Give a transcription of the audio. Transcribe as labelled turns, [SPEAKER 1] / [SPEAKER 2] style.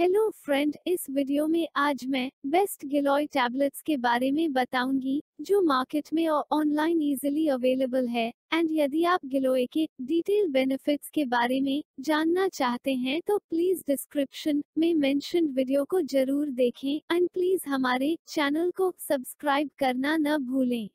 [SPEAKER 1] Hello friend इस video में आज मैं बेस्ट गिलोय टैबलेट्स के बारे में बताऊँगी, जो मार्केट में और ऑनलाइन इजीली अवेलेबल है एंड यदि आप गिलोय के डिटेल बेनिफिट्स के बारे में जानना चाहते हैं तो प्लीज़ डिस्क्रिप्शन में मेंशन वीडियो को ज़रूर देखें एंड प्लीज़ हमारे चैनल को सब्सक्राइब करना न भूलें।